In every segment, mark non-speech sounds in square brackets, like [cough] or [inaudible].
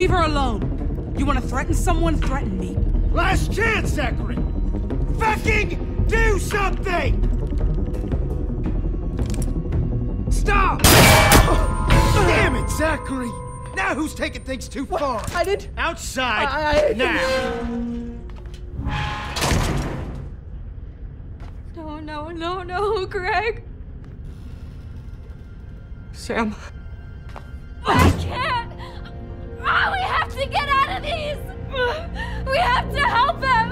Leave her alone. You want to threaten someone? Threaten me. Last chance, Zachary! Fucking do something! Stop! [sighs] Damn it, Zachary! Now who's taking things too far? I did. Outside I- I- now! [sighs] No, no, no, no, Greg. Sam. I can't. Oh, we have to get out of these. We have to help him.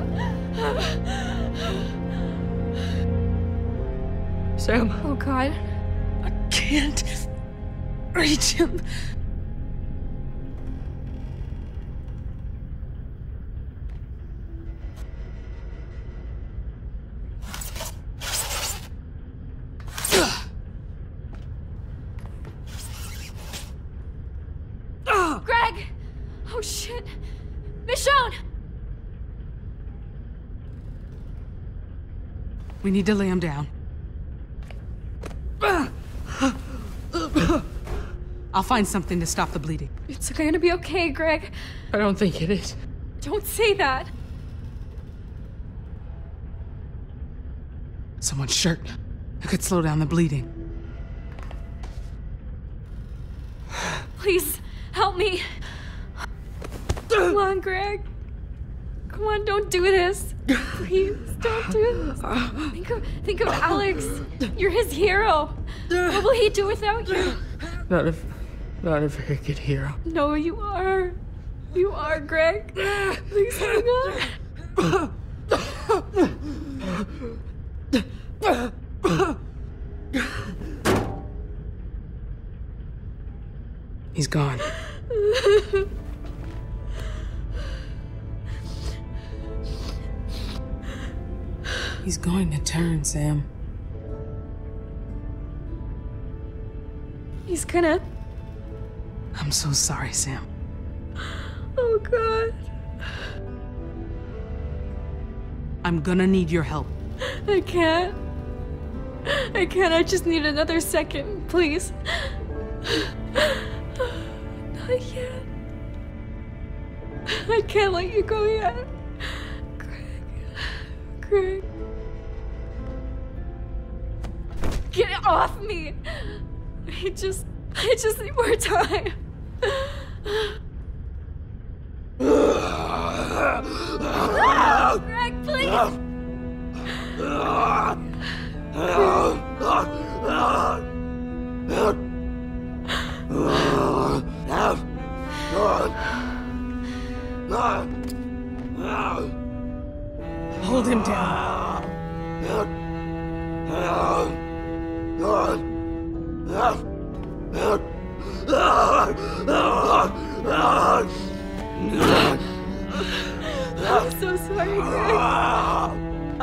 Sam. Oh God. I can't reach him. Shit. Michonne. We need to lay him down. I'll find something to stop the bleeding. It's gonna be okay, Greg. I don't think it is. Don't say that. Someone's shirt. It could slow down the bleeding. Please help me. Come on, [laughs] Greg. Come on, don't do this. Please, don't do this. Think of, think of Alex. You're his hero. What will he do without you? Not a, not a very good hero. No, you are. You are, Greg. Please hang on. He's gone. [laughs] He's going to turn, Sam. He's gonna. I'm so sorry, Sam. Oh, God. I'm gonna need your help. I can't. I can't. I just need another second, please. Not yet. I can't let you go yet. Greg. Greg. Off me! I just. I just need more time. Greg, please! Hold him down. So sorry, Greg. [laughs]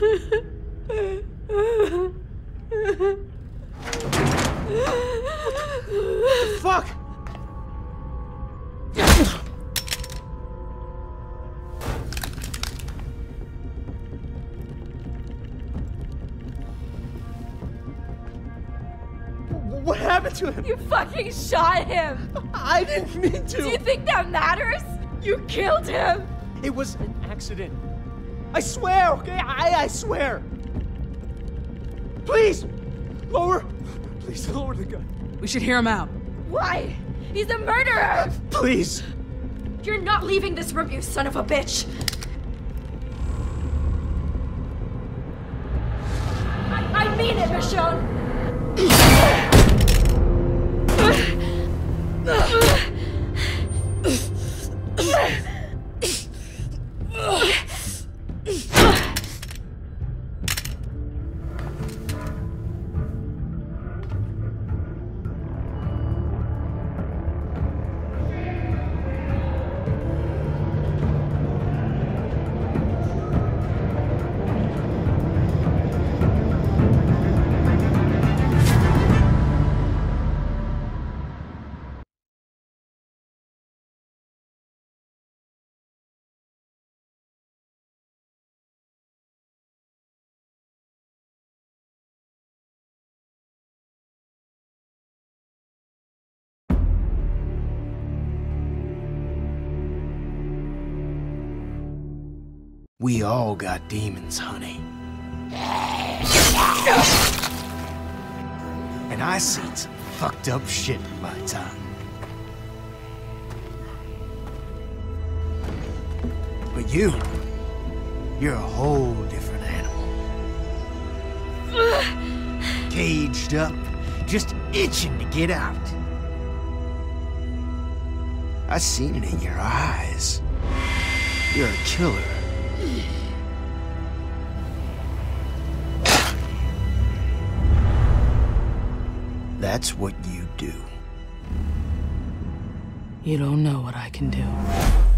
Fuck! Happened to him? You fucking shot him! I didn't mean to! Do you think that matters? You killed him! It was an accident. I swear, okay? I, I swear. Please, lower. Please lower the gun. We should hear him out. Why? He's a murderer! Please. You're not leaving this room, you son of a bitch! I, I mean it, Michonne! We all got demons, honey. And I seen some fucked up shit in my time. But you, you're a whole different animal. Caged up, just itching to get out. I seen it in your eyes. You're a killer. That's what you do. You don't know what I can do.